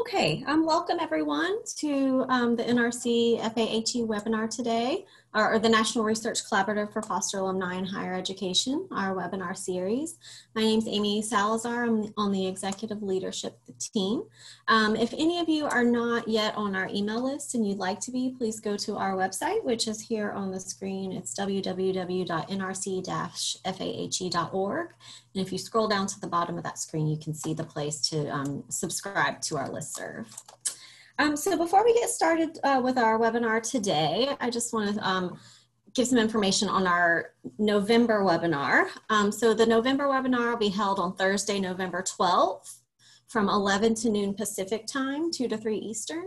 Okay, um, welcome everyone to um, the NRC FAHE webinar today, or, the National Research Collaborative for Foster Alumni in Higher Education, our webinar series. My name is Amy Salazar, I'm on the executive leadership team. Um, if any of you are not yet on our email list and you'd like to be, please go to our website, which is here on the screen. It's www.nrc-fahe.org. And if you scroll down to the bottom of that screen, you can see the place to um, subscribe to our listserv. Um, so before we get started uh, with our webinar today, I just want to um, give some information on our November webinar. Um, so the November webinar will be held on Thursday, November 12th from 11 to noon Pacific time, 2 to 3 Eastern.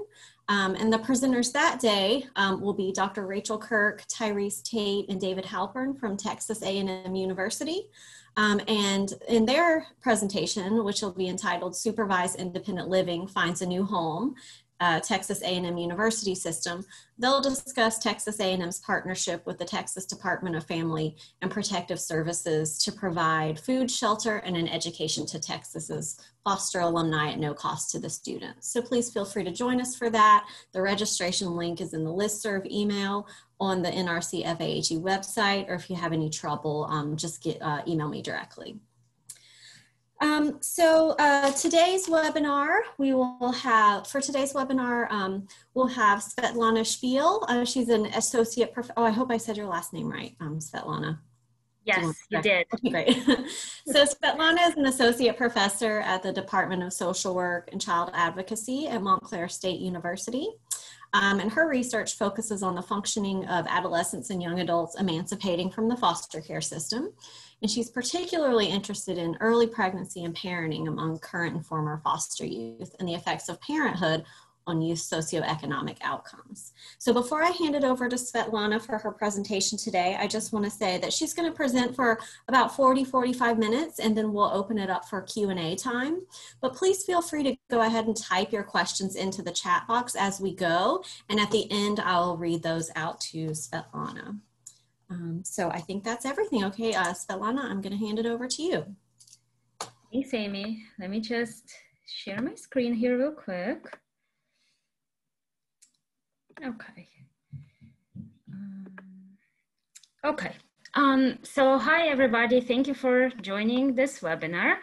Um, and the presenters that day um, will be Dr. Rachel Kirk, Tyrese Tate, and David Halpern from Texas A&M University. Um, and in their presentation, which will be entitled Supervised Independent Living Finds a New Home, uh, Texas A&M University System, they'll discuss Texas A&M's partnership with the Texas Department of Family and Protective Services to provide food, shelter, and an education to Texas's foster alumni at no cost to the students. So please feel free to join us for that. The registration link is in the listserv email on the NRC FAHE website, or if you have any trouble, um, just get, uh, email me directly. Um, so uh, today's webinar, we will have, for today's webinar, um, we'll have Svetlana Shpiegel. Uh, she's an associate, professor. oh, I hope I said your last name right, um, Svetlana. Yes, you, did. Okay, great. so Svetlana is an associate professor at the Department of Social Work and Child Advocacy at Montclair State University. Um, and her research focuses on the functioning of adolescents and young adults emancipating from the foster care system. And she's particularly interested in early pregnancy and parenting among current and former foster youth and the effects of parenthood on youth socioeconomic outcomes. So before I hand it over to Svetlana for her presentation today, I just want to say that she's going to present for about 40, 45 minutes, and then we'll open it up for Q&A time. But please feel free to go ahead and type your questions into the chat box as we go. And at the end, I'll read those out to Svetlana. Um, so I think that's everything. Okay, uh, Svetlana, I'm going to hand it over to you. Thanks, Amy. Let me just share my screen here real quick. Okay. Um, okay. Um, so hi, everybody. Thank you for joining this webinar.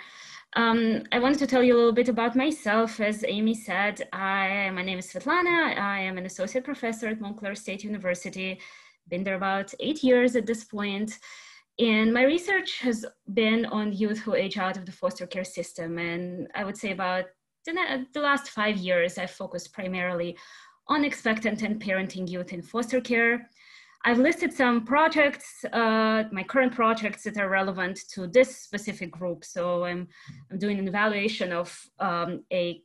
Um, I wanted to tell you a little bit about myself. As Amy said, I, my name is Svetlana. I am an associate professor at Montclair State University been there about eight years at this point. And my research has been on youth who age out of the foster care system. And I would say about the, last five years, I've focused primarily on expectant and parenting youth in foster care. I've listed some projects, uh, my current projects that are relevant to this specific group. So I'm, I'm doing an evaluation of um, a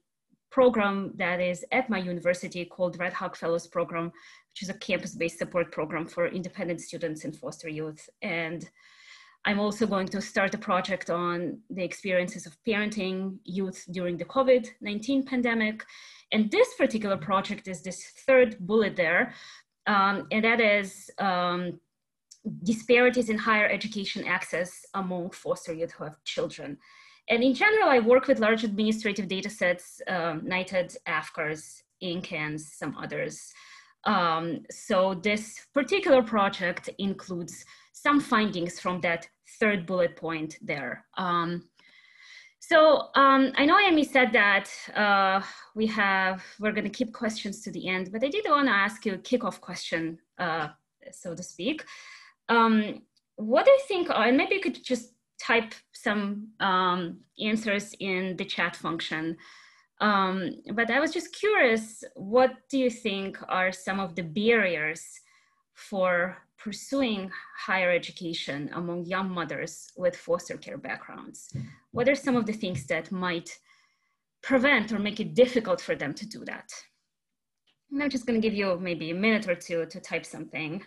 program that is at my university called Red Hawk Fellows Program, which is a campus-based support program for independent students and foster youth. And I'm also going to start a project on the experiences of parenting youth during the COVID-19 pandemic. And this particular project is this third bullet there, um, and that is um, disparities in higher education access among foster youth who have children. And in general, I work with large administrative data sets, um, NYTD, AFCARS, NCANDS, some others. Um, so this particular project includes some findings from that third bullet point there. Um, so um, I know Amy said that uh, we have, we're gonna keep questions to the end, but I did wanna ask you a kickoff question, uh, so to speak. Um, what do you think, and maybe you could just type some um, answers in the chat function. Um, but I was just curious, what do you think are some of the barriers for pursuing higher education among young mothers with foster care backgrounds? What are some of the things that might prevent or make it difficult for them to do that? And I'm just gonna give you maybe a minute or two to type something.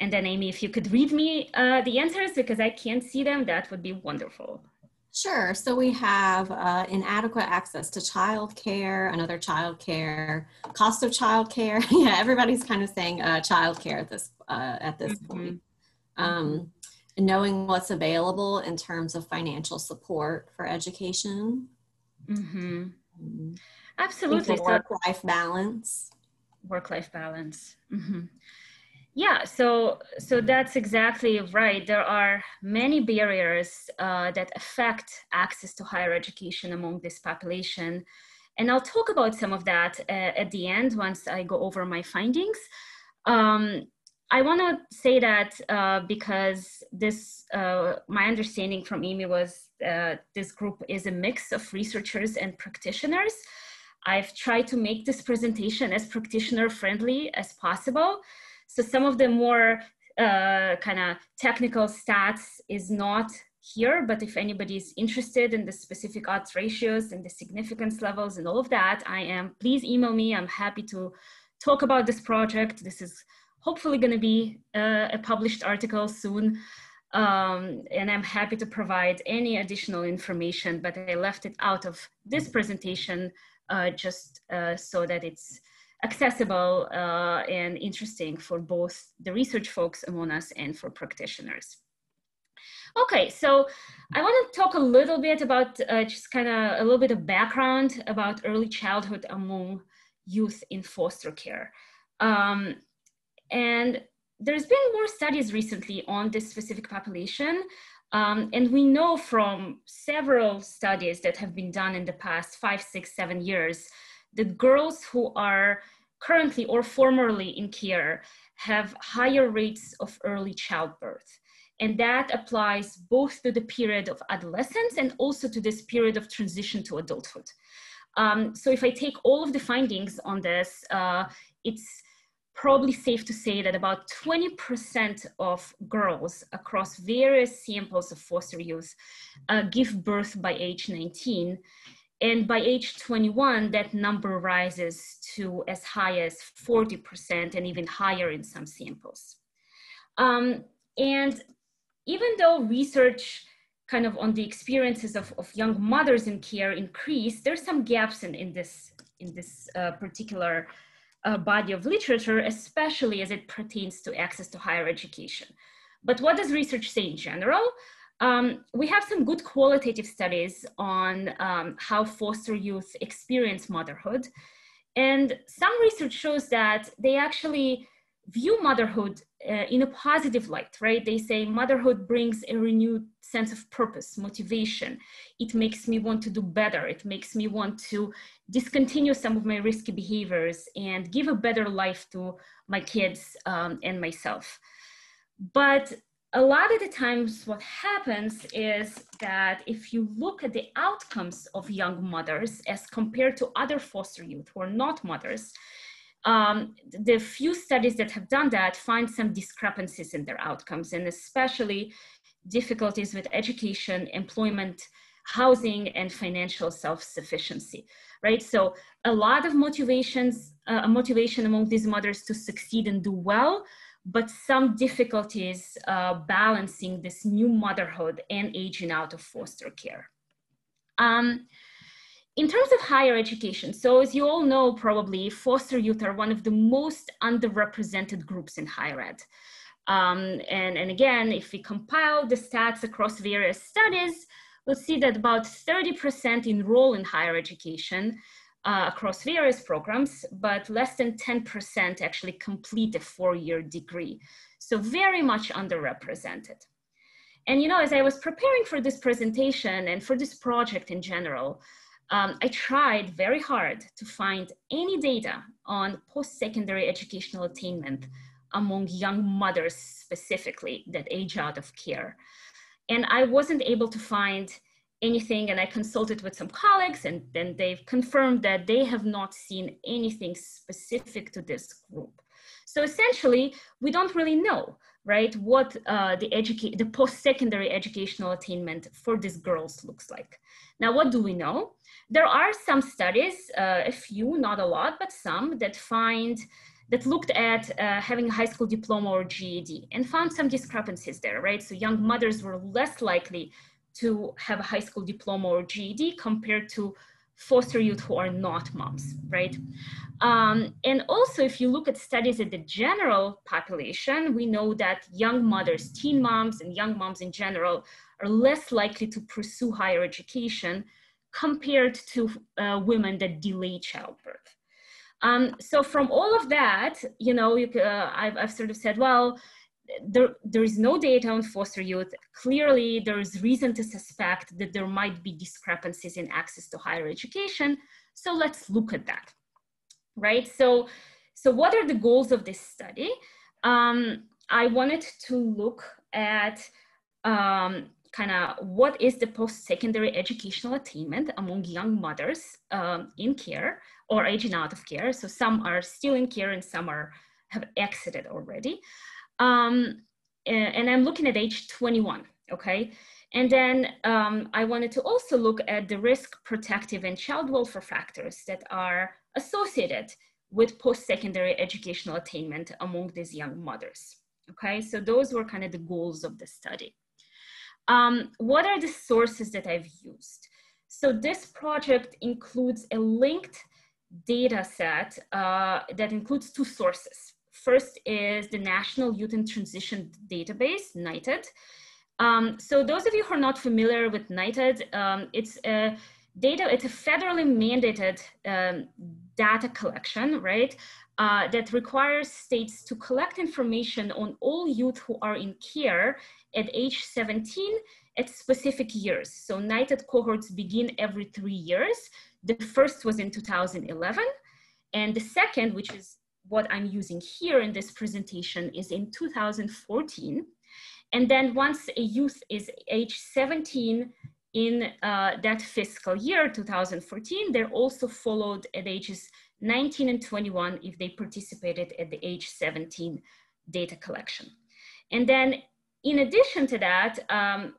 And then Amy, if you could read me uh, the answers because I can't see them, that would be wonderful. Sure. So we have uh, inadequate access to childcare, another childcare, cost of childcare. yeah, everybody's kind of saying uh, childcare at this uh, at this mm-hmm. point. Um, knowing what's available in terms of financial support for education. Mm-hmm. Mm-hmm. Absolutely. Work-life balance. Work-life balance. Mm-hmm. Yeah, so so that's exactly right. There are many barriers uh, that affect access to higher education among this population, and I'll talk about some of that uh, at the end once I go over my findings. Um, I want to say that uh, because this, uh, my understanding from Amy was uh, this group is a mix of researchers and practitioners. I've tried to make this presentation as practitioner friendly as possible. So some of the more uh, kind of technical stats is not here, but if anybody is interested in the specific odds ratios and the significance levels and all of that, I am, please email me. I'm happy to talk about this project. This is hopefully going to be uh, a published article soon. Um, and I'm happy to provide any additional information, but I left it out of this presentation uh, just uh, so that it's accessible uh, and interesting for both the research folks among us and for practitioners. Okay, so I want to talk a little bit about uh, just kind of a little bit of background about early childhood among youth in foster care. Um, and there's been more studies recently on this specific population. Um, and we know from several studies that have been done in the past five, six, seven years that girls who are currently or formerly in care have higher rates of early childbirth. And that applies both to the period of adolescence and also to this period of transition to adulthood. Um, so if I take all of the findings on this, uh, it's probably safe to say that about 20% of girls across various samples of foster youth uh, give birth by age 19. And by age 21, that number rises to as high as 40% and even higher in some samples. Um, and even though research kind of on the experiences of, of young mothers in care increase, there's some gaps in, in this, in this uh, particular uh, body of literature, especially as it pertains to access to higher education. But what does research say in general? Um, we have some good qualitative studies on um, how foster youth experience motherhood. And some research shows that they actually view motherhood uh, in a positive light, right? They say motherhood brings a renewed sense of purpose, motivation. It makes me want to do better. It makes me want to discontinue some of my risky behaviors and give a better life to my kids um, and myself. But a lot of the times what happens is that if you look at the outcomes of young mothers as compared to other foster youth who are not mothers, um, the few studies that have done that find some discrepancies in their outcomes and especially difficulties with education, employment, housing, and financial self-sufficiency, right? So a lot of motivations, uh, motivation among these mothers to succeed and do well, but some difficulties uh, balancing this new motherhood and aging out of foster care. Um, in terms of higher education, so as you all know, probably foster youth are one of the most underrepresented groups in higher ed. Um, and, and again, if we compile the stats across various studies, we'll see that about 30% enroll in higher education uh, across various programs, but less than 10% actually complete a four-year degree. So very much underrepresented. And you know, as I was preparing for this presentation and for this project in general, um, I tried very hard to find any data on post-secondary educational attainment among young mothers specifically that age out of care. And I wasn't able to find anything and I consulted with some colleagues and then they've confirmed that they have not seen anything specific to this group. So essentially, we don't really know, right, what uh, the, the post-secondary educational attainment for these girls looks like. Now, what do we know? There are some studies, uh, a few, not a lot, but some that find that looked at uh, having a high school diploma or GED and found some discrepancies there, right? So young mothers were less likely to have a high school diploma or GED compared to foster youth who are not moms, right? Um, and also, if you look at studies at the general population, we know that young mothers, teen moms, and young moms in general are less likely to pursue higher education compared to uh, women that delay childbirth. Um, so from all of that, you know, you, uh, I've, I've sort of said, well, there, there is no data on foster youth. Clearly, there is reason to suspect that there might be discrepancies in access to higher education. So let's look at that, right? So, so what are the goals of this study? Um, I wanted to look at um, kind of what is the post-secondary educational attainment among young mothers um, in care or aging out of care. So some are still in care and some are have exited already. Um, and I'm looking at age 21, okay? And then um, I wanted to also look at the risk protective and child welfare factors that are associated with post-secondary educational attainment among these young mothers. Okay, so those were kind of the goals of the study. Um, what are the sources that I've used? So this project includes a linked data set uh, that includes two sources. First is the National Youth in Transition Database, NYTD. Um, so those of you who are not familiar with NYTD, um, it's a data, it's a federally mandated um, data collection, right? Uh, that requires states to collect information on all youth who are in care at age 17 at specific years. So NYTD cohorts begin every three years. The first was in 2011. And the second, which is what I'm using here in this presentation is in 2014. And then once a youth is age 17 in uh, that fiscal year, 2014, they're also followed at ages 19 and 21 if they participated at the age 17 data collection. And then in addition to that, um,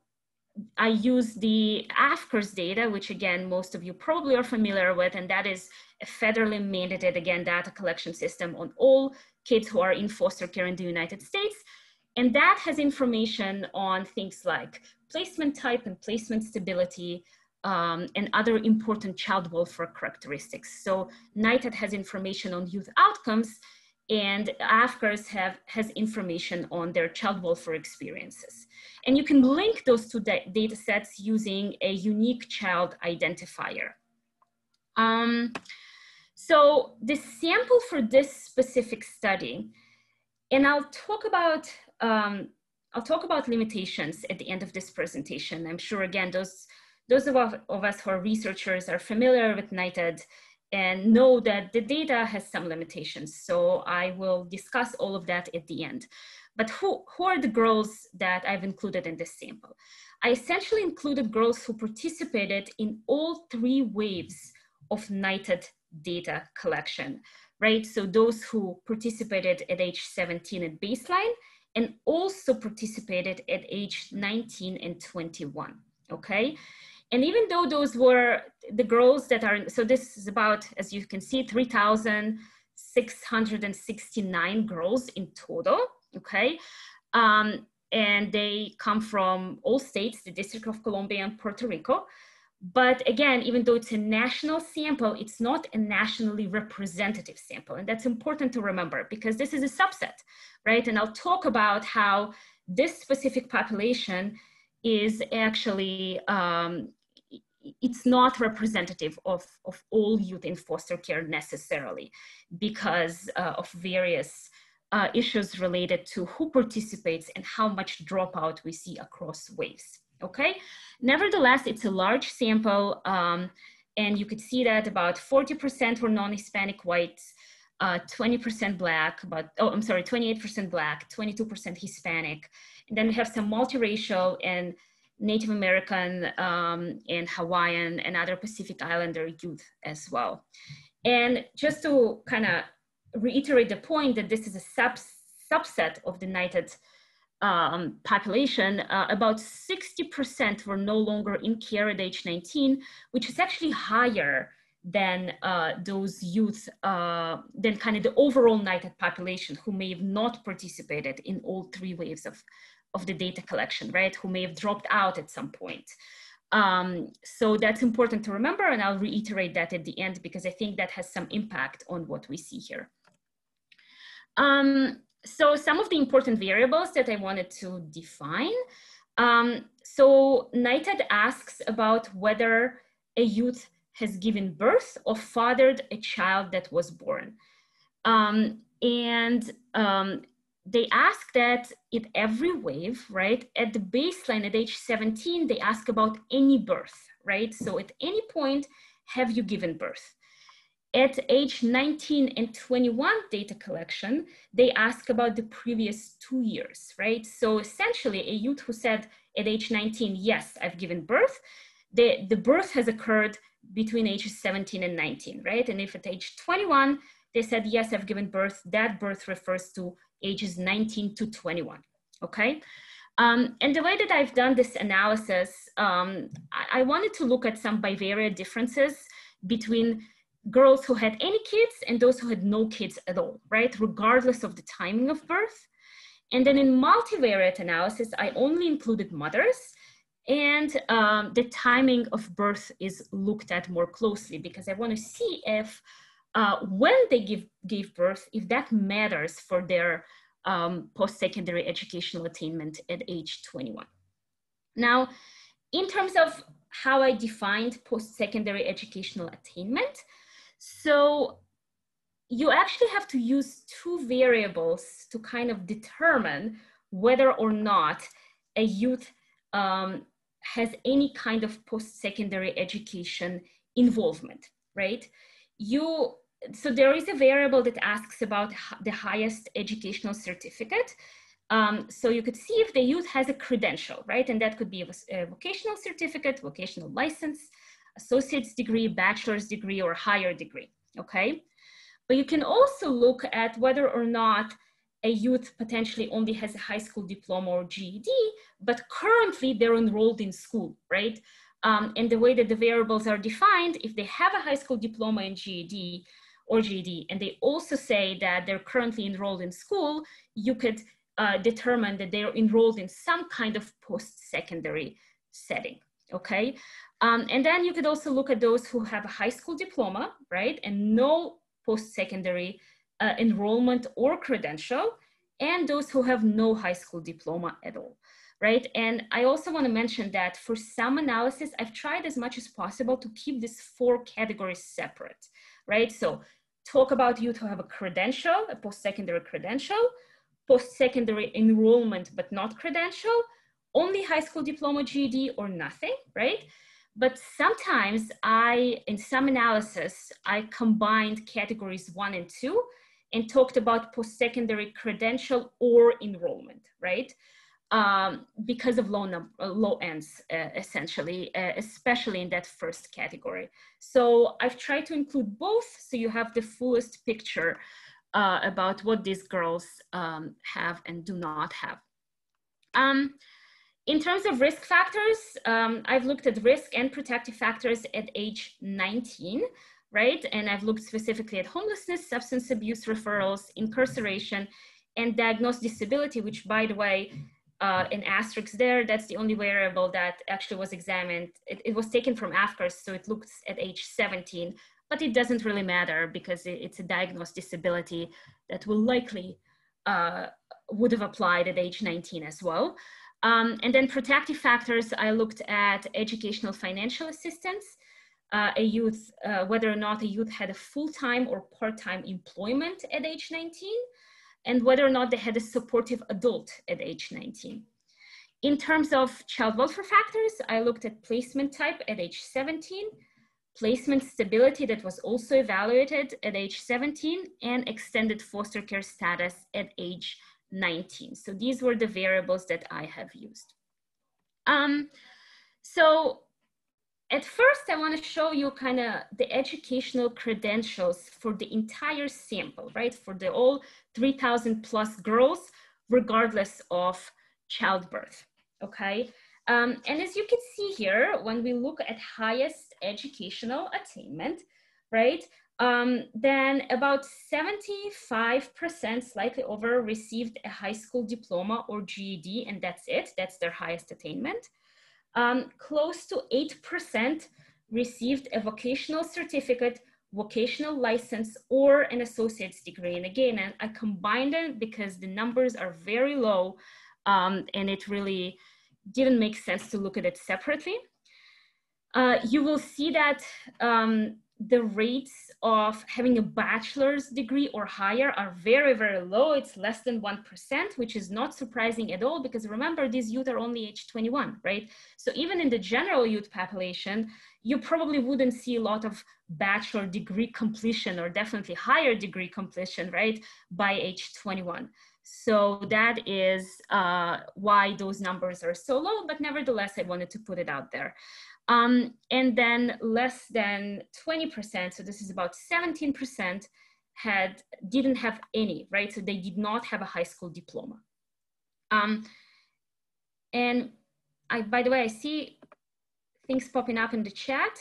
I use the AFCARS data, which again, most of you probably are familiar with, and that is a federally mandated, again, data collection system on all kids who are in foster care in the United States. And that has information on things like placement type and placement stability, um, and other important child welfare characteristics. So NYTD has information on youth outcomes, and AFCARS have, has information on their child welfare experiences. And you can link those two da data sets using a unique child identifier. Um, so the sample for this specific study, and I'll talk about um, I'll talk about limitations at the end of this presentation. I'm sure again those those of, of us who are researchers are familiar with NYTD and know that the data has some limitations. So I will discuss all of that at the end. But who, who are the girls that I've included in this sample? I essentially included girls who participated in all three waves of NYTD data collection, right? So those who participated at age 17 at baseline and also participated at age 19 and 21, okay? And even though those were the girls that are, so this is about, as you can see, 3,669 girls in total, okay? Um, and they come from all states, the District of Columbia and Puerto Rico. But again, even though it's a national sample, it's not a nationally representative sample. And that's important to remember because this is a subset, right? And I'll talk about how this specific population is actually um, it's not representative of, of all youth in foster care necessarily because uh, of various uh, issues related to who participates and how much dropout we see across waves, okay? Nevertheless, it's a large sample um, and you could see that about 40% were non-Hispanic whites, 20% uh, black, but oh, I'm sorry, 28% black, 22% Hispanic. And then we have some multiracial and Native American um, and Hawaiian and other Pacific Islander youth as well. And just to kind of reiterate the point that this is a sub subset of the NYTD um, population, uh, about 60% were no longer in care at age 19, which is actually higher than uh, those youth, uh, than kind of the overall NYTD population who may have not participated in all three waves of, of the data collection, right? Who may have dropped out at some point. Um, so that's important to remember and I'll reiterate that at the end because I think that has some impact on what we see here. Um, so some of the important variables that I wanted to define. Um, so NYTD asks about whether a youth has given birth or fathered a child that was born. Um, and um, they ask that at every wave, right? At the baseline at age 17, they ask about any birth, right? So at any point, have you given birth? At age 19 and 21 data collection, they ask about the previous two years, right? So essentially a youth who said at age 19, yes, I've given birth, the, the birth has occurred between ages 17 and 19, right? And if at age 21, they said, yes, I've given birth, that birth refers to ages 19 to 21, okay? Um, and the way that I've done this analysis, um, I, I, wanted to look at some bivariate differences between girls who had any kids and those who had no kids at all, right? Regardless of the timing of birth. And then in multivariate analysis, I only included mothers and um, the timing of birth is looked at more closely because I want to see if uh, when they give, gave birth, if that matters for their um, post-secondary educational attainment at age 21. Now, in terms of how I defined post-secondary educational attainment, so you actually have to use two variables to kind of determine whether or not a youth um, has any kind of post-secondary education involvement, right? You, so there is a variable that asks about the highest educational certificate. Um, so you could see if the youth has a credential, right? And that could be a, a vocational certificate, vocational license, associate's degree, bachelor's degree, or higher degree, okay? But you can also look at whether or not a youth potentially only has a high school diploma or GED, but currently they're enrolled in school, right? Um, and the way that the variables are defined, if they have a high school diploma in GED or GED, and they also say that they're currently enrolled in school, you could uh, determine that they're enrolled in some kind of post-secondary setting, okay? Um, and then you could also look at those who have a high school diploma, right? And no post-secondary uh, enrollment or credential, and those who have no high school diploma at all, right? And I also wanna mention that for some analysis, I've tried as much as possible to keep these four categories separate, right? So talk about youth who have a credential, a post-secondary credential, post-secondary enrollment but not credential, only high school diploma GED or nothing, right? But sometimes I, in some analysis, I combined categories one and two and talked about post-secondary credential or enrollment, right? Um, because of low, num- uh, low ends, uh, essentially, uh, especially in that first category. So I've tried to include both so you have the fullest picture uh, about what these girls um, have and do not have. Um, in terms of risk factors, um, I've looked at risk and protective factors at age 19 right? And I've looked specifically at homelessness, substance abuse referrals, incarceration, and diagnosed disability, which by the way, uh, an asterisk there, that's the only variable that actually was examined. It, it, was taken from AFCARS, so it looks at age 17, but it doesn't really matter because it, it's a diagnosed disability that will likely uh, would have applied at age 19 as well. Um, and then protective factors, I looked at educational financial assistance, uh, a youth, uh, whether or not a youth had a full-time or part-time employment at age 19, and whether or not they had a supportive adult at age 19. In terms of child welfare factors, I looked at placement type at age 17, placement stability that was also evaluated at age 17, and extended foster care status at age 19. So these were the variables that I have used. Um, so at first, I want to show you kind of the educational credentials for the entire sample, right? For the all 3,000 plus girls, regardless of childbirth, okay? Um, and as you can see here, when we look at highest educational attainment, right? Um, then about 75%, slightly over, received a high school diploma or GED, and that's it. That's their highest attainment um, close to 8% received a vocational certificate, vocational license, or an associate's degree. And again, I, I combined it because the numbers are very low um, and it really didn't make sense to look at it separately. uh, you will see that um, the rates of having a bachelor's degree or higher are very, very low. It's less than 1%, which is not surprising at all because remember, these youth are only age 21, right? So even in the general youth population, you probably wouldn't see a lot of bachelor degree completion or definitely higher degree completion, right, by age 21. So that is uh, why those numbers are so low, but nevertheless, I wanted to put it out there. Um, and then less than 20%, so this is about 17%, had didn't have any, right? So they did not have a high school diploma. Um, and I, by the way, I see things popping up in the chat.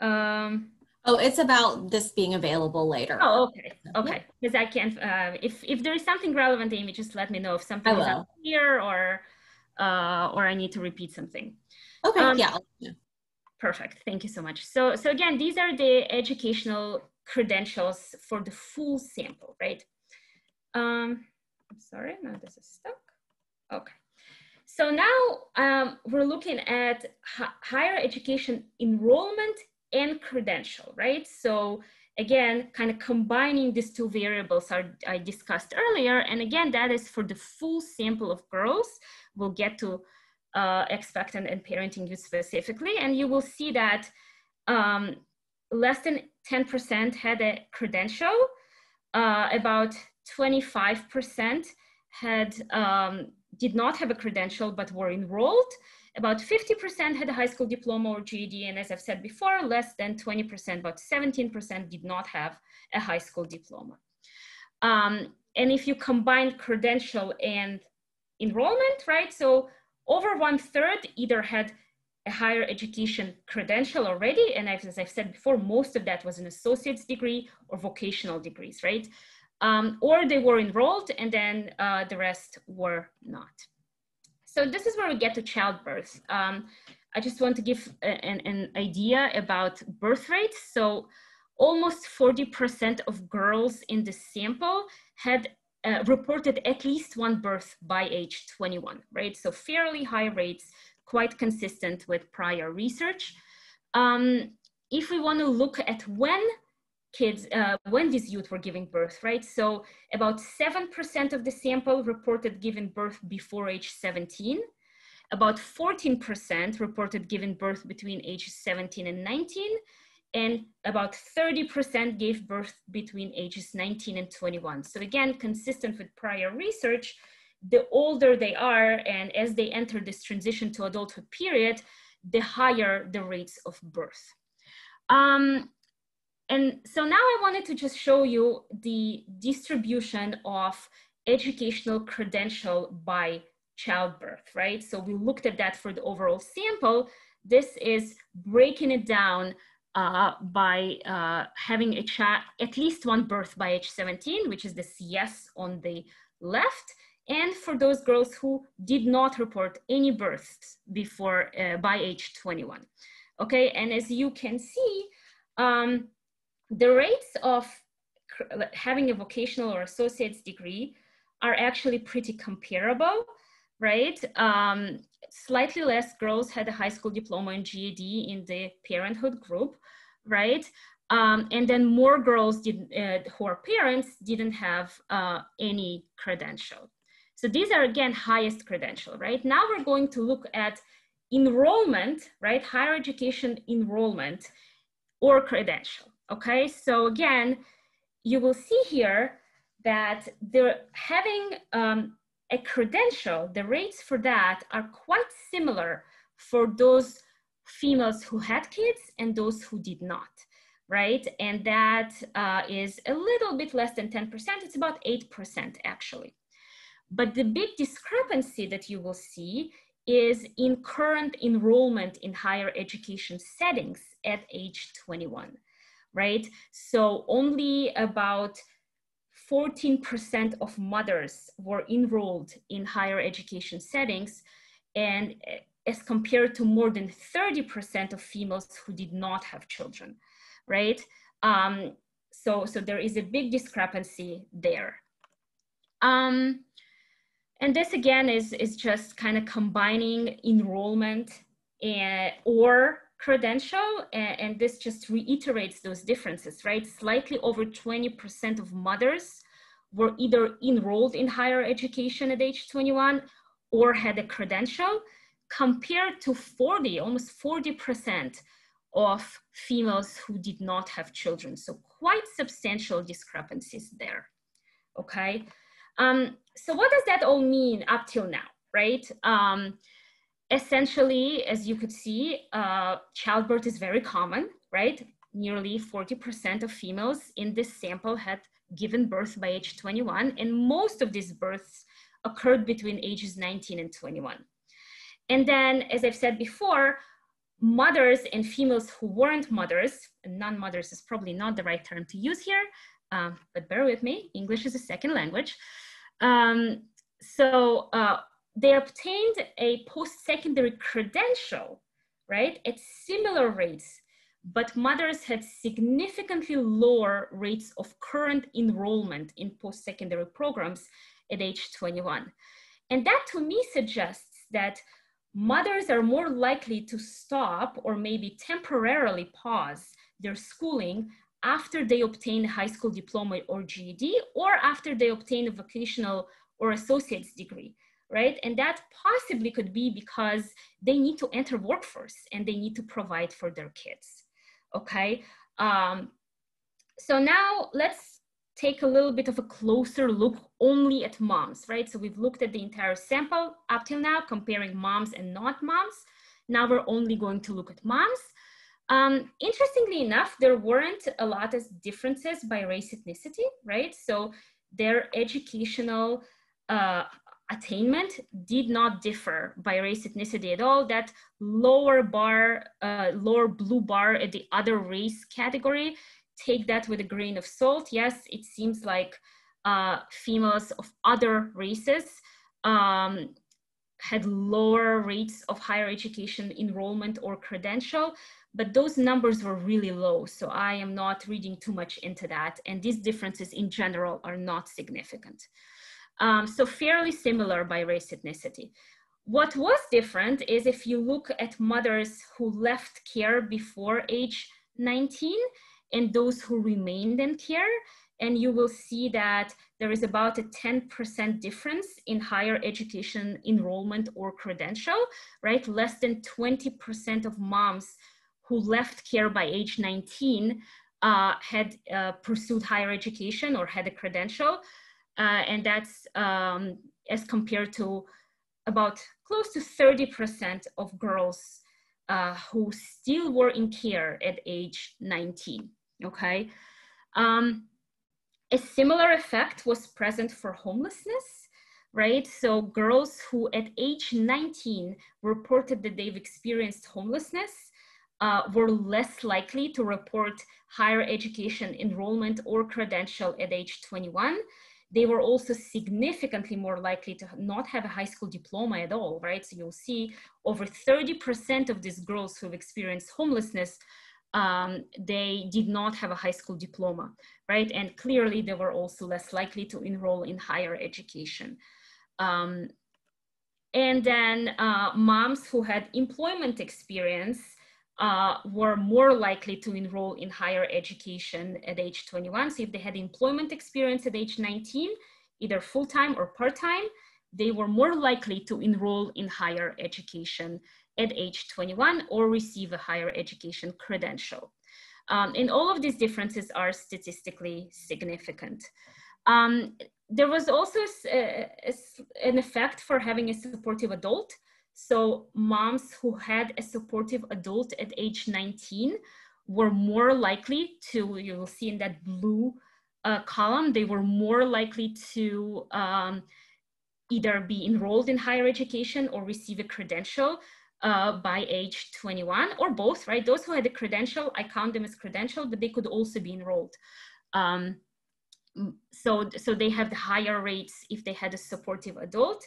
Um, oh, it's about this being available later. Oh, okay, okay. Because I can't. Uh, if if there is something relevant, Amy, just let me know if something is up here or uh, or I need to repeat something. Okay, um, yeah. Perfect, thank you so much. So, so again, these are the educational credentials for the full sample, right? Um, I'm sorry, now this is stuck. Okay. So now um, we're looking at higher education enrollment and credential, right? So again, kind of combining these two variables are, I discussed earlier. And again, that is for the full sample of girls. We'll get to uh, expectant and parenting youth specifically. And you will see that um, less than 10% had a credential, uh, about 25% had um, did not have a credential but were enrolled. About 50% had a high school diploma or GED, and as I've said before, less than 20%, about 17% did not have a high school diploma. Um, and if you combine credential and enrollment, right? So over one third either had a higher education credential already, and as I've said before, most of that was an associate's degree or vocational degrees, right? Um, or they were enrolled and then uh, the rest were not. So this is where we get to childbirth. Um, I just want to give a, an, an idea about birth rates. So almost 40% of girls in the sample had uh, reported at least one birth by age 21, right? So fairly high rates, quite consistent with prior research. Um, if we want to look at when kids, uh, when these youth were giving birth, right? So about 7% of the sample reported giving birth before age 17. About 14% reported giving birth between ages 17 and 19 and about 30% gave birth between ages 19 and 21. So again, consistent with prior research, the older they are and as they enter this transition to adulthood period, the higher the rates of birth. Um, and so now I wanted to just show you the distribution of educational credential by childbirth, right? So we looked at that for the overall sample. This is breaking it down uh, by uh, having a child, at least one birth by age 17, which is this yes on the left, and for those girls who did not report any births before uh, by age 21. Okay, and as you can see, um, the rates of having a vocational or associate's degree are actually pretty comparable, right? Um, slightly less girls had a high school diploma and GED in the parenthood group, right? Um, and then more girls did, uh, who are parents didn't have uh, any credential. So these are again highest credential, right? Now we're going to look at enrollment, right? Higher education enrollment or credential, okay? So again, you will see here that they're having um, a credential, the rates for that are quite similar for those females who had kids and those who did not, right? And that uh, is a little bit less than 10%, it's about 8% actually. But the big discrepancy that you will see is in current enrollment in higher education settings at age 21, right? So only about 14% of mothers were enrolled in higher education settings and eh, as compared to more than 30% of females who did not have children, right? Um, so, so there is a big discrepancy there. Um, and this again is, is just kind of combining enrollment and, or credential, and, and, this just reiterates those differences, right? Slightly over 20% of mothers were either enrolled in higher education at age 21 or had a credential, compared to 40, almost 40% of females who did not have children. So quite substantial discrepancies there, okay? Um, so what does that all mean up till now, right? Um, essentially, as you could see, uh, childbirth is very common, right? Nearly 40% of females in this sample had given birth by age 21, and most of these births occurred between ages 19 and 21. And then, as I've said before, mothers and females who weren't mothers, non-mothers is probably not the right term to use here, um, but bear with me, English is a second language. Um, so uh, they obtained a post-secondary credential, right, at similar rates, but mothers had significantly lower rates of current enrollment in post-secondary programs at age 21. And that to me suggests that mothers are more likely to stop or maybe temporarily pause their schooling after they obtain a high school diploma or GED or after they obtain a vocational or associate's degree right? And that possibly could be because they need to enter workforce and they need to provide for their kids, okay? Um, so now let's take a little bit of a closer look only at moms, right? So we've looked at the entire sample up till now, comparing moms and not moms. Now we're only going to look at moms. Um, interestingly enough, there weren't a lot of differences by race ethnicity, right? So their educational uh, attainment did not differ by race ethnicity at all. That lower bar, uh, lower blue bar at the other race category, take that with a grain of salt. Yes, it seems like uh, females of other races um, had lower rates of higher education enrollment or credential, but those numbers were really low. So I am not reading too much into that. And these differences in general are not significant. Um, so fairly similar by race ethnicity. What was different is if you look at mothers who left care before age 19 and those who remained in care, and you will see that there is about a 10% difference in higher education enrollment or credential, right? Less than 20% of moms who left care by age 19 uh, had uh, pursued higher education or had a credential, uh, and that's um, as compared to about close to 30% of girls uh, who still were in care at age 19, okay? Um, a similar effect was present for homelessness, right? So girls who at age 19 reported that they've experienced homelessness uh, were less likely to report higher education enrollment or credential at age 21 they were also significantly more likely to not have a high school diploma at all, right? So you'll see over 30% of these girls who've experienced homelessness, um, they did not have a high school diploma, right? And clearly they were also less likely to enroll in higher education. Um, and then uh, moms who had employment experience uh, were more likely to enroll in higher education at age 21. So if they had employment experience at age 19, either full-time or part-time, they were more likely to enroll in higher education at age 21 or receive a higher education credential. Um, and all of these differences are statistically significant. Um, there was also a, a, an effect for having a supportive adult. So moms who had a supportive adult at age 19 were more likely to, you will see in that blue uh, column, they were more likely to um, either be enrolled in higher education or receive a credential uh, by age 21 or both, right? Those who had a credential, I count them as credential, but they could also be enrolled. Um, so, so they have the higher rates if they had a supportive adult.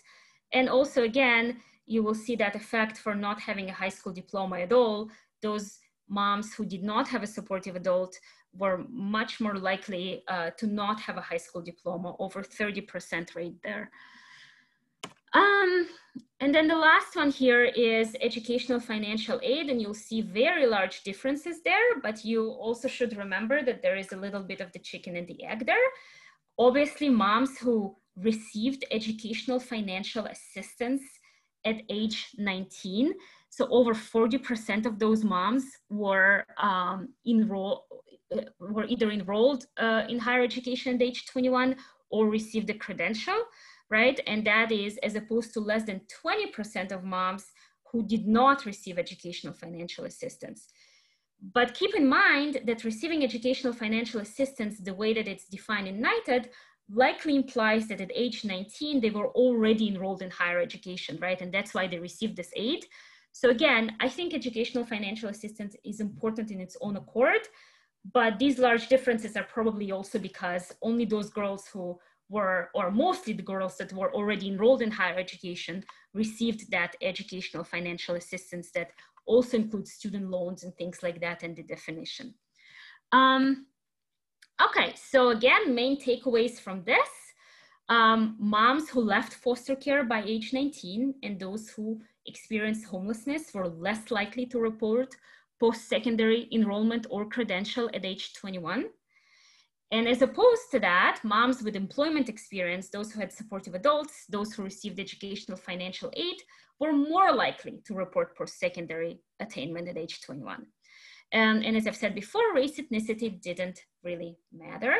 And also again, you will see that effect for not having a high school diploma at all. Those moms who did not have a supportive adult were much more likely uh, to not have a high school diploma, over 30% rate there. Um, and then the last one here is educational financial aid, and you'll see very large differences there, but you also should remember that there is a little bit of the chicken and the egg there. Obviously, moms who received educational financial assistance at age 19, so over 40% of those moms were um, enrolled, were either enrolled uh, in higher education at age 21 or received a credential right? And that is as opposed to less than 20% of moms who did not receive educational financial assistance. But keep in mind that receiving educational financial assistance, the way that it's defined in NYTD, likely implies that at age 19, they were already enrolled in higher education, right? And that's why they received this aid. So again, I think educational financial assistance is important in its own accord, but these large differences are probably also because only those girls who were, or mostly the girls that were already enrolled in higher education, received that educational financial assistance that also includes student loans and things like that and the definition. Um, okay, so again, main takeaways from this. Um, moms who left foster care by age 19 and those who experienced homelessness were less likely to report post-secondary enrollment or credential at age 21. And as opposed to that, moms with employment experience, those who had supportive adults, those who received educational financial aid, were more likely to report post-secondary attainment at age 21. Um, and as I've said before, race ethnicity didn't really matter.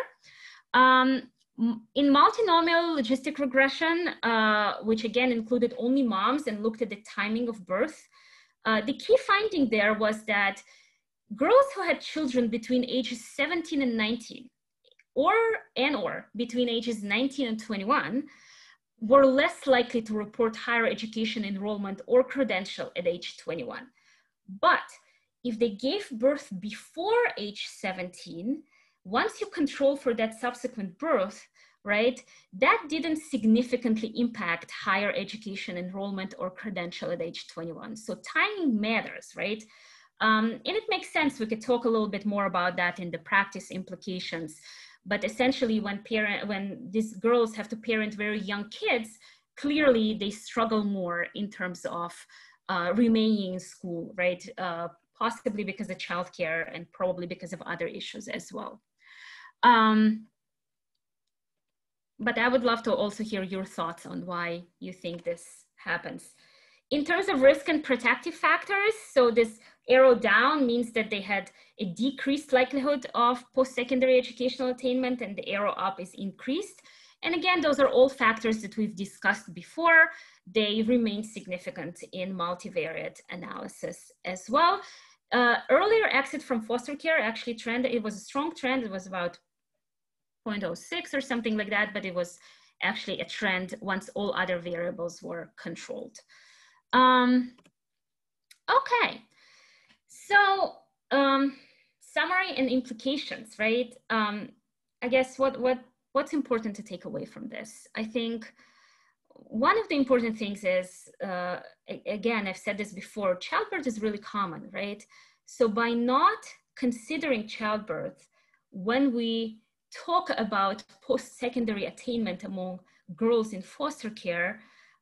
Um, in multinomial logistic regression, uh, which again included only moms and looked at the timing of birth, uh, the key finding there was that girls who had children between ages 17 and 19 or and or between ages 19 and 21 were less likely to report higher education enrollment or credential at age 21. But if they gave birth before age 17, once you control for that subsequent birth, right, that didn't significantly impact higher education enrollment or credential at age 21. So timing matters, right? Um, and it makes sense. We could talk a little bit more about that in the practice implications but essentially when parent when these girls have to parent very young kids clearly they struggle more in terms of uh, remaining in school right uh, possibly because of childcare and probably because of other issues as well um, but i would love to also hear your thoughts on why you think this happens in terms of risk and protective factors so this arrow down means that they had a decreased likelihood of post-secondary educational attainment and the arrow up is increased. And again, those are all factors that we've discussed before. They remain significant in multivariate analysis as well. Uh, earlier exit from foster care actually trend, it was a strong trend. It was about 0.06 or something like that, but it was actually a trend once all other variables were controlled. Um, okay, so um, summary and implications, right? Um, I guess what, what, what's important to take away from this? I think one of the important things is, uh, again, I've said this before, childbirth is really common, right? So by not considering childbirth when we talk about post-secondary attainment among girls in foster care,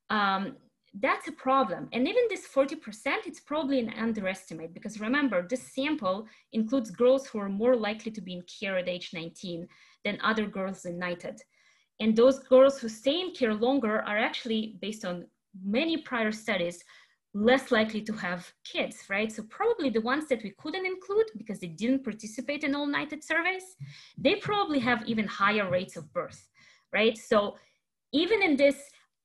um, that's a problem. And even this 40%, it's probably an underestimate because remember, this sample includes girls who are more likely to be in care at age 19 than other girls in NYTD. And those girls who stay in care longer are actually, based on many prior studies, less likely to have kids, right? So probably the ones that we couldn't include because they didn't participate in all NYTD surveys, they probably have even higher rates of birth, right? So even in this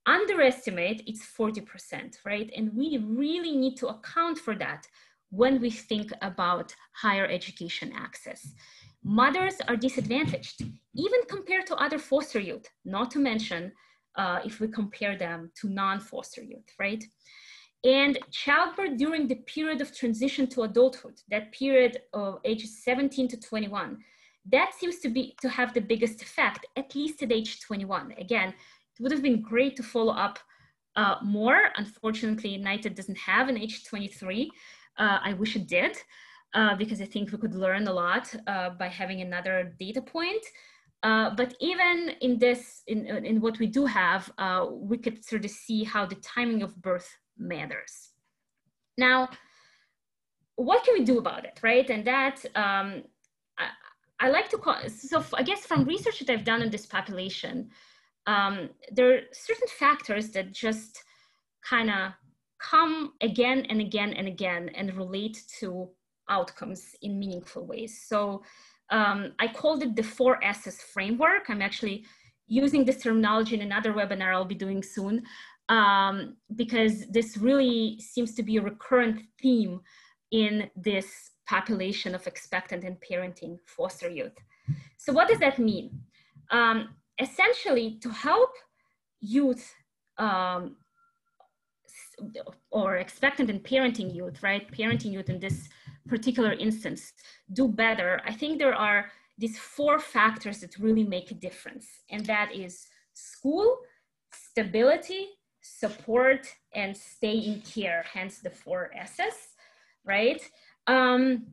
underestimate, it's 40%, right? And we really need to account for that when we think about higher education access. Mothers are disadvantaged, even compared to other foster youth, not to mention uh, if we compare them to non-foster youth, right? And childbirth during the period of transition to adulthood, that period of ages 17 to 21, that seems to be to have the biggest effect, at least at age 21. Again, it would have been great to follow up uh, more. Unfortunately, NYTD doesn't have an age 23. Uh, I wish it did, uh, because I think we could learn a lot uh, by having another data point. Uh, but even in this, in, in what we do have, uh, we could sort of see how the timing of birth matters. Now, what can we do about it, right? And that, um, I, I, like to call, so I guess from research that I've done in this population, um, there are certain factors that just kind of come again and again and again and relate to outcomes in meaningful ways. So um, I called it the four S's framework. I'm actually using this terminology in another webinar I'll be doing soon um, because this really seems to be a recurrent theme in this population of expectant and parenting foster youth. So what does that mean? Um, essentially, to help youth um, or expectant and parenting youth, right? Parenting youth in this particular instance do better, I think there are these four factors that really make a difference. And that is school, stability, support, and stay in care, hence the four S's, right? Um,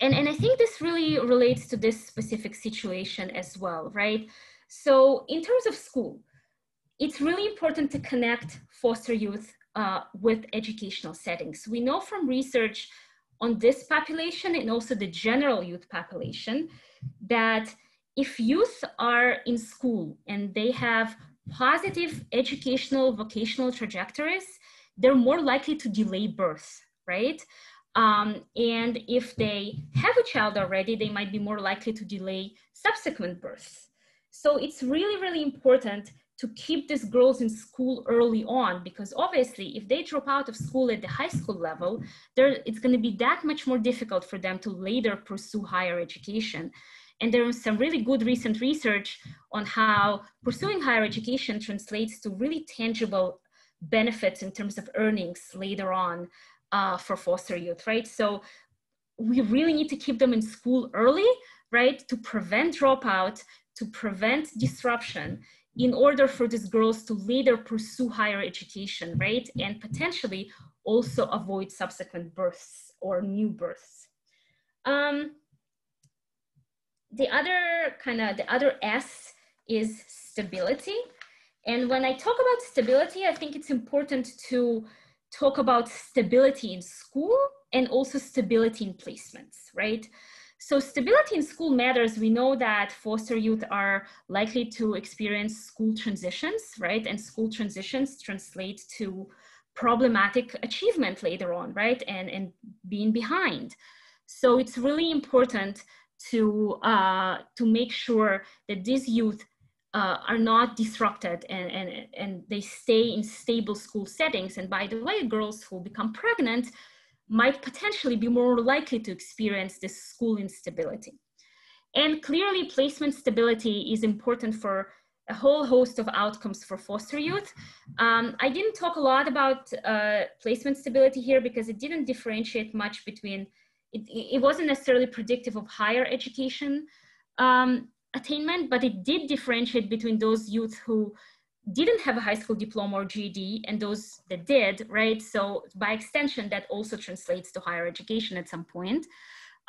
and, and I think this really relates to this specific situation as well, right? So in terms of school, it's really important to connect foster youth uh, with educational settings. We know from research on this population and also the general youth population that if youth are in school and they have positive educational vocational trajectories, they're more likely to delay birth, right? Um, and if they have a child already, they might be more likely to delay subsequent births. So it's really, really important to keep these girls in school early on because obviously if they drop out of school at the high school level it's going to be that much more difficult for them to later pursue higher education. And there some really good recent research on how pursuing higher education translates to really tangible benefits in terms of earnings later on uh, for foster youth right? So we really need to keep them in school early right to prevent dropout to prevent disruption in order for these girls to later pursue higher education, right? And potentially also avoid subsequent births or new births. Um, the other kind of, the other S is stability. And when I talk about stability, I think it's important to talk about stability in school and also stability in placements, right? So stability in school matters. We know that foster youth are likely to experience school transitions, right? And school transitions translate to problematic achievement later on, right? And, and being behind. So it's really important to, uh, to make sure that these youth uh, are not disrupted and, and, and they stay in stable school settings. And by the way, girls who become pregnant might potentially be more likely to experience this school instability. And clearly placement stability is important for a whole host of outcomes for foster youth. Um, I didn't talk a lot about uh, placement stability here because it didn't differentiate much between, it, it wasn't necessarily predictive of higher education um, attainment, but it did differentiate between those youth who didn't have a high school diploma or GED and those that did, right? So by extension, that also translates to higher education at some point.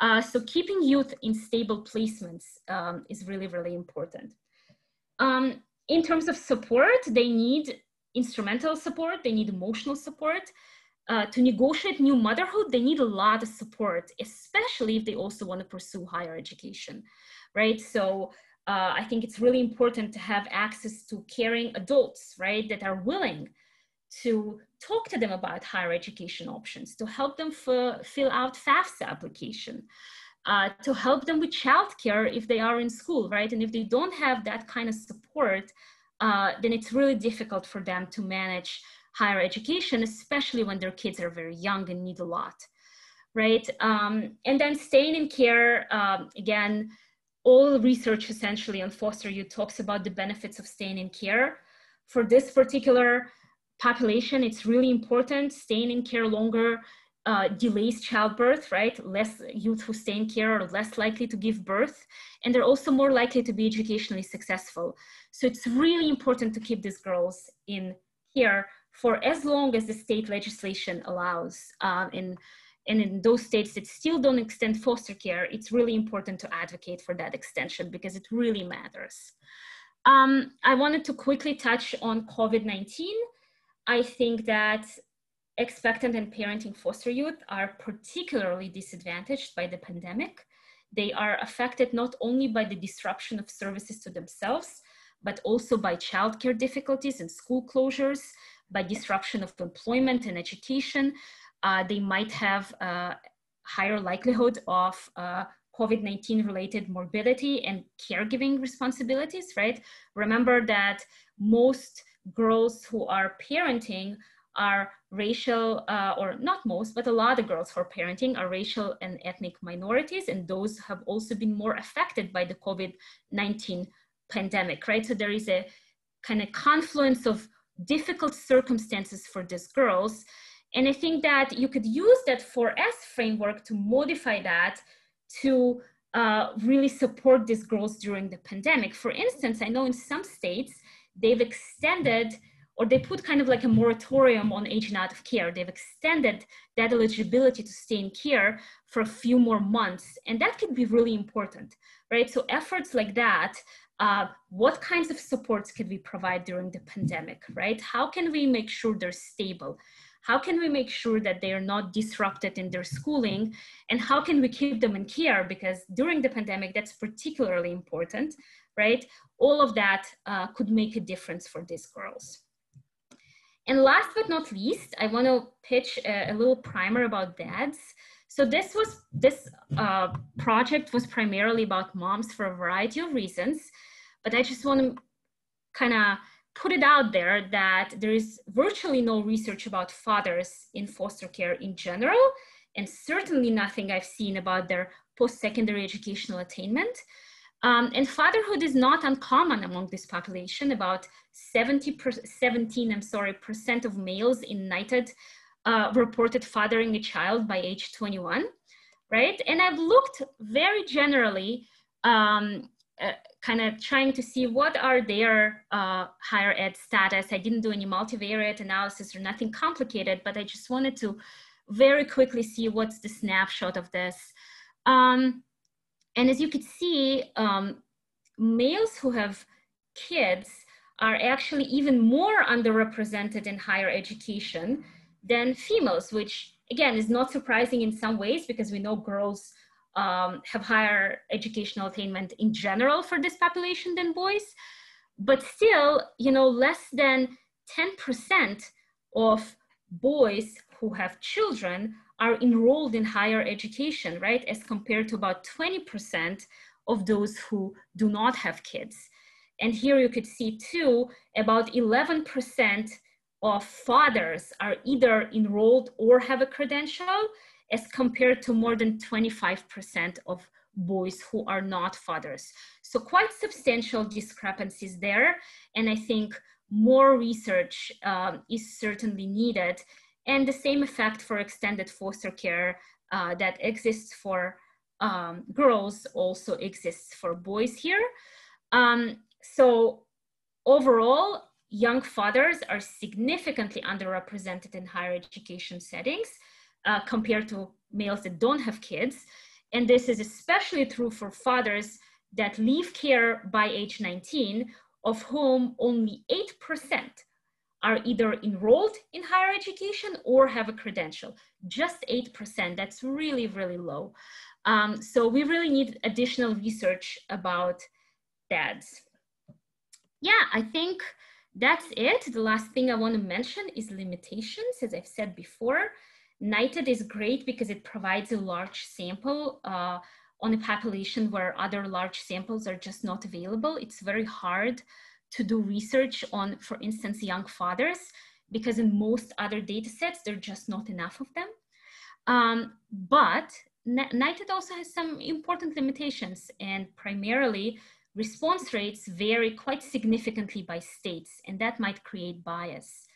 Uh, so keeping youth in stable placements um, is really, really important. Um, in terms of support, they need instrumental support, they need emotional support. Uh, to negotiate new motherhood, they need a lot of support, especially if they also want to pursue higher education, right? So uh, I think it's really important to have access to caring adults, right, that are willing to talk to them about higher education options, to help them fill out FAFSA application, uh, to help them with childcare if they are in school, right? And if they don't have that kind of support, uh, then it's really difficult for them to manage higher education, especially when their kids are very young and need a lot, right? Um, and then staying in care, um, again, all research essentially on foster youth talks about the benefits of staying in care. For this particular population, it's really important. Staying in care longer uh, delays childbirth, right? Less youth who stay in care are less likely to give birth, and they're also more likely to be educationally successful. So it's really important to keep these girls in care for as long as the state legislation allows. Uh, and And in those states that still don't extend foster care, it's really important to advocate for that extension because it really matters. Um, I wanted to quickly touch on COVID-19. I think that expectant and parenting foster youth are particularly disadvantaged by the pandemic. They are affected not only by the disruption of services to themselves, but also by childcare difficulties and school closures, by disruption of employment and education. Uh, they might have a higher likelihood of uh, COVID-19 related morbidity and caregiving responsibilities, right? Remember that most girls who are parenting are racial, uh, or not most, but a lot of girls who are parenting are racial and ethnic minorities, and those have also been more affected by the COVID-19 pandemic, right? So there is a kind of confluence of difficult circumstances for these girls. And I think that you could use that 4S framework to modify that to uh, really support these girls during the pandemic. For instance, I know in some states, they've extended or they put kind of like a moratorium on aging out of care. They've extended that eligibility to stay in care for a few more months. And that could be really important, right? So efforts like that uh, what kinds of supports can we provide during the pandemic, right? How can we make sure they're stable? How can we make sure that they are not disrupted in their schooling? And how can we keep them in care? Because during the pandemic, that's particularly important, right? All of that uh, could make a difference for these girls. And last but not least, I want to pitch a, a little primer about dads. So this was this uh, project was primarily about moms for a variety of reasons, but I just want to kind of put it out there that there is virtually no research about fathers in foster care in general, and certainly nothing I've seen about their post-secondary educational attainment. Um, and fatherhood is not uncommon among this population. About 70 per, 17, I'm sorry, percent of males in NYTD uh, reported fathering a child by age 21, right? And I've looked very generally, um, uh, kind of trying to see what are their uh, higher ed status. I didn't do any multivariate analysis or nothing complicated, but I just wanted to very quickly see what's the snapshot of this. Um, and as you could see, um, males who have kids are actually even more underrepresented in higher education than females, which again is not surprising in some ways because we know girls um, have higher educational attainment in general for this population than boys. But still, you know, less than 10% of boys who have children are enrolled in higher education, right? As compared to about 20% of those who do not have kids. And here you could see too, about 11% of fathers are either enrolled or have a credential as compared to more than 25% of boys who are not fathers. So quite substantial discrepancies there. And I think more research um, is certainly needed. And the same effect for extended foster care uh, that exists for um, girls also exists for boys here. Um, so overall, young fathers are significantly underrepresented in higher education settings uh, compared to males that don't have kids. And this is especially true for fathers that leave care by age 19, of whom only 8% are either enrolled in higher education or have a credential. Just 8%, that's really, really low. Um, so we really need additional research about dads. Yeah, I think that's it. The last thing I want to mention is limitations, as I've said before. NYTD is great because it provides a large sample uh, on a population where other large samples are just not available. It's very hard to do research on, for instance, young fathers, because in most other data sets, there are just not enough of them. Um, but NYTD also has some important limitations and primarily response rates vary quite significantly by states and that might create bias,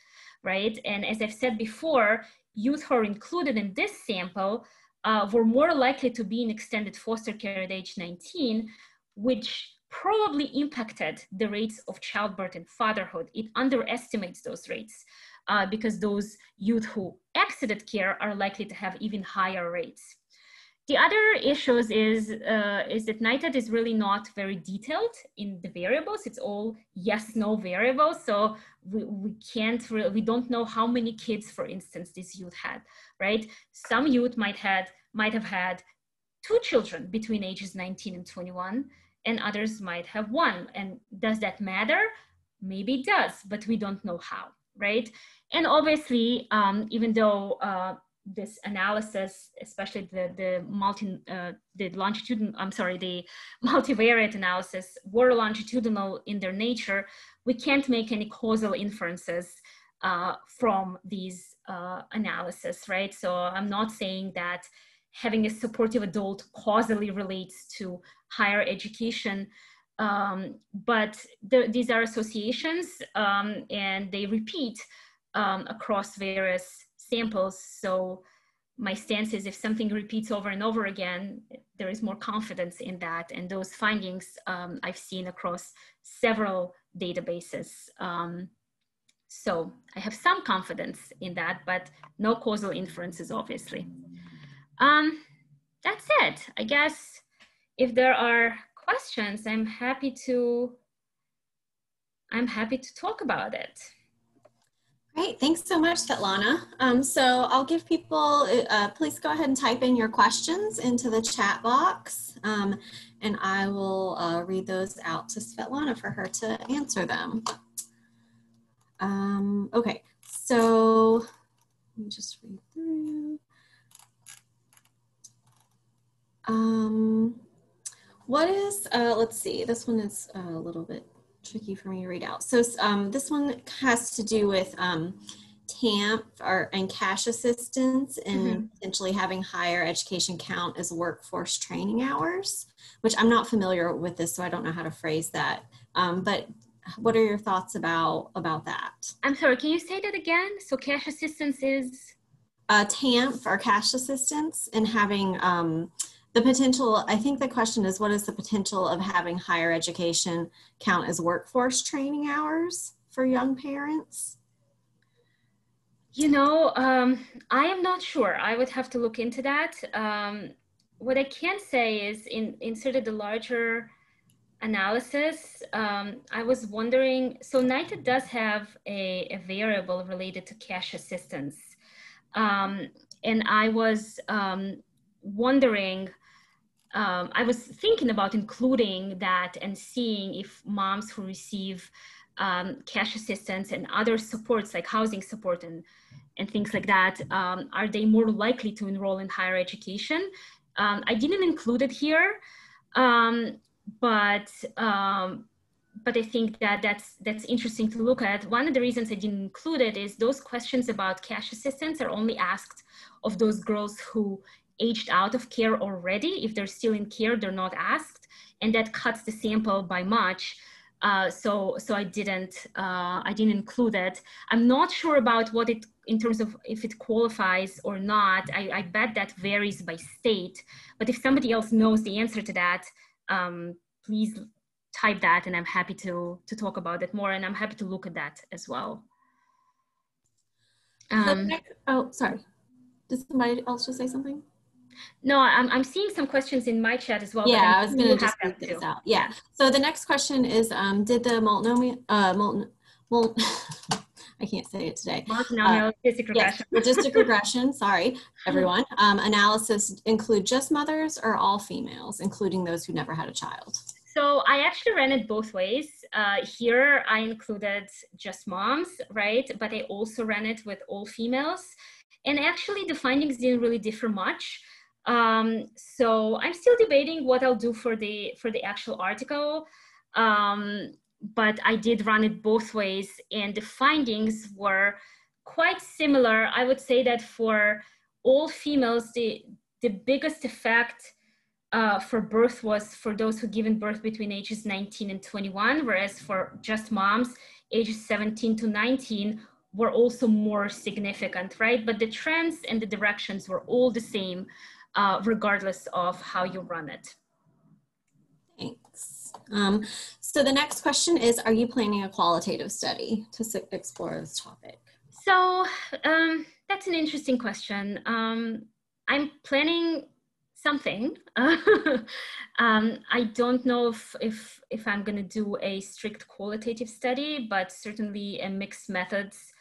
right? And as I've said before, youth who are included in this sample uh, were more likely to be in extended foster care at age 19, which probably impacted the rates of childbirth and fatherhood. It underestimates those rates. uh, because those youth who exited care are likely to have even higher rates. The other issues is, uh, is that NYTD is really not very detailed in the variables. It's all yes, no variables. So we, we can't, we don't know how many kids, for instance, this youth had, right? Some youth might, had, might have had two children between ages 19 and 21 and others might have one. And does that matter? Maybe it does, but we don't know how, right? And obviously, um, even though uh, this analysis, especially the the multi uh, the longitudinal I'm sorry the multivariate analysis were longitudinal in their nature, we can't make any causal inferences uh, from these uh, analysis, right? So I'm not saying that having a supportive adult causally relates to higher education, um, but the, these are associations um, and they repeat um, across various samples. So my stance is if something repeats over and over again, there is more confidence in that. And those findings um, I've seen across several databases. Um, so I have some confidence in that, but no causal inferences, obviously. Um, that's it. I guess if there are questions, I'm happy to, I'm happy to talk about it. Great, thanks so much, Svetlana. Um, so I'll give people, uh, please go ahead and type in your questions into the chat box um, and I will uh, read those out to Svetlana for her to answer them. Um, okay, so let me just read through. Um, what is, uh, let's see, this one is a little bit tricky for me to read out. So um, this one has to do with um, TANF or, and cash assistance and mm-hmm. potentially having higher education count as workforce training hours, which I'm not familiar with this, so I don't know how to phrase that. Um, but what are your thoughts about about that? I'm sorry, can you say that again? So cash assistance is? Uh, TANF or cash assistance and having um, the potential i think the question is what is the potential of having higher education count as workforce training hours for young parents? You know um, i am not sure. I would have to look into that. Um, what i can say is in, in sort of the larger analysis um, i was wondering so NYTD does have a, a variable related to cash assistance. Um, and i was um, wondering um, I was thinking about including that and seeing if moms who receive um, cash assistance and other supports like housing support and, and things like that, um, are they more likely to enroll in higher education? Um, I didn't include it here, um, but um, but I think that that's that's interesting to look at. One of the reasons I didn't include it is those questions about cash assistance are only asked of those girls who aged out of care already. If they're still in care, they're not asked, and that cuts the sample by much. Uh, so, so I didn't, uh, I didn't include it. I'm not sure about what it, in terms of if it qualifies or not. I, I bet that varies by state. But if somebody else knows the answer to that, um, please type that, and I'm happy to to talk about it more. And I'm happy to look at that as well. Um, oh, sorry. Did somebody else just say something? No, I'm, I'm seeing some questions in my chat as well. Yeah, I was going to just read this out. Yeah. So the next question is, um, did the multinomial, uh, I can't say it today. Multinomial uh, logistic regression. Yes, logistic regression, sorry, everyone. Um, analysis include just mothers or all females, including those who never had a child? So I actually ran it both ways. Uh, here I included just moms, right? But I also ran it with all females. And actually the findings didn't really differ much. Um, so I'm still debating what I'll do for the for the actual article. Um, but I did run it both ways, and the findings were quite similar. I would say that for all females, the the biggest effect uh, for birth was for those who given birth between ages 19 and 21, whereas for just moms, ages 17 to 19 were also more significant, right? But the trends and the directions were all the same uh, regardless of how you run it. Thanks. Um, so the next question is, are you planning a qualitative study to explore this topic? So um, that's an interesting question. Um, I'm planning something. um, I don't know if, if, if I'm going to do a strict qualitative study, but certainly a mixed methods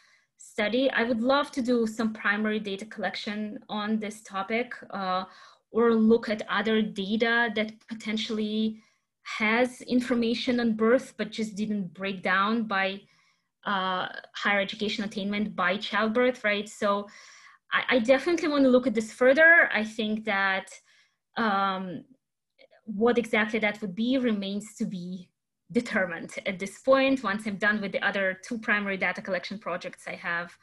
study. I would love to do some primary data collection on this topic uh, or look at other data that potentially has information on birth, but just didn't break down by uh, higher education attainment by childbirth, right? So I, I definitely want to look at this further. I think that um, what exactly that would be remains to be determined at this point. Once I'm done with the other two primary data collection projects I have,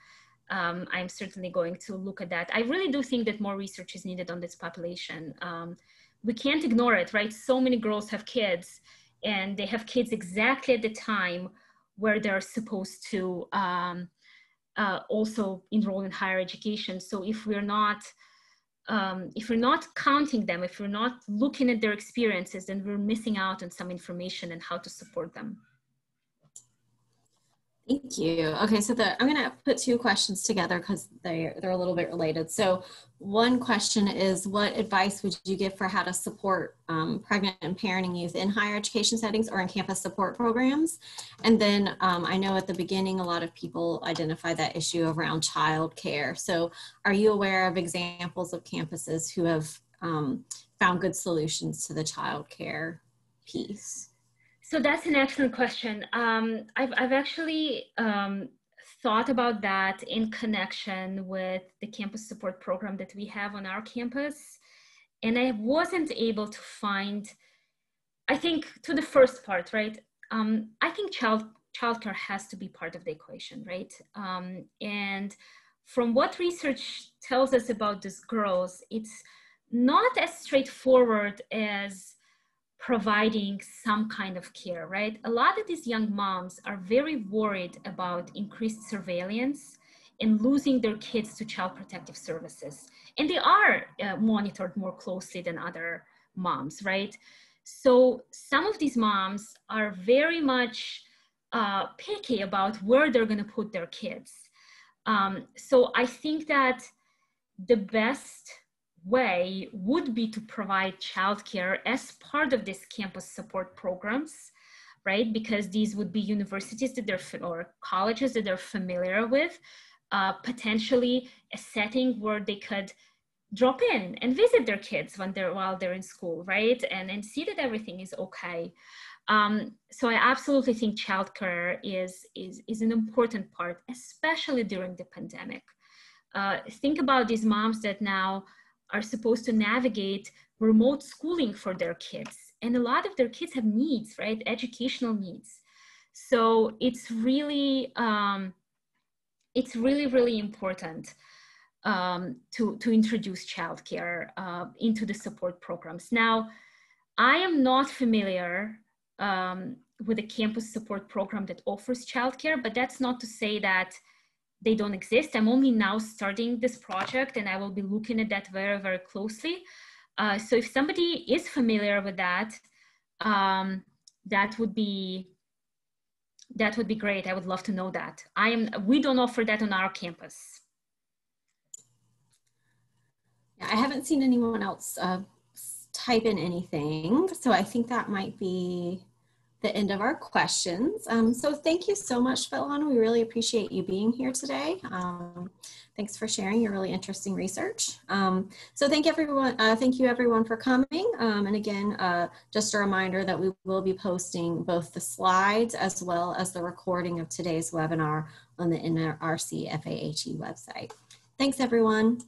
um, I'm certainly going to look at that. I really do think that more research is needed on this population. Um, we can't ignore it, right? So many girls have kids and they have kids exactly at the time where they're supposed to um, uh, also enroll in higher education. So if we're not um, if we're not counting them, if we're not looking at their experiences, then we're missing out on some information and how to support them. Thank you. Okay, so the, I'm going to put two questions together because they're, they're a little bit related. So one question is, what advice would you give for how to support um, pregnant and parenting youth in higher education settings or in campus support programs? And then um, I know at the beginning, a lot of people identify that issue around child care. So are you aware of examples of campuses who have um, found good solutions to the child care piece? So that's an excellent question. Um, I've, I've actually um, thought about that in connection with the campus support program that we have on our campus. And I wasn't able to find, I think to the first part, right? Um, I think child childcare has to be part of the equation, right? Um, and from what research tells us about these girls, it's not as straightforward as providing some kind of care, right? A lot of these young moms are very worried about increased surveillance and losing their kids to child protective services. And they are uh, monitored more closely than other moms, right? So some of these moms are very much uh, picky about where they're gonna put their kids. Um, so I think that the best way would be to provide childcare as part of this campus support programs, right? Because these would be universities that they're, or colleges that they're familiar with, uh, potentially a setting where they could drop in and visit their kids when they're while they're in school, right? And and see that everything is okay. Um, so I absolutely think childcare is is is an important part, especially during the pandemic. Uh, think about these moms that now are supposed to navigate remote schooling for their kids. And a lot of their kids have needs, right? Educational needs. So it's really, um, it's really, really important um, to, to introduce childcare uh, into the support programs. Now, I am not familiar um, with a campus support program that offers childcare, but that's not to say that they don't exist. I'm only now starting this project and I will be looking at that very, very closely. Uh, so if somebody is familiar with that, um, that would be that would be great. I would love to know that. I am. We don't offer that on our campus. Yeah, I haven't seen anyone else uh, type in anything, so I think that might be the end of our questions. Um, so thank you so much, Svetlana. We really appreciate you being here today. Um, thanks for sharing your really interesting research. Um, so thank everyone. Uh, thank you everyone for coming. Um, and again, uh, just a reminder that we will be posting both the slides as well as the recording of today's webinar on the NRC FAHE website. Thanks everyone.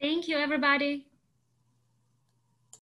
Thank you everybody.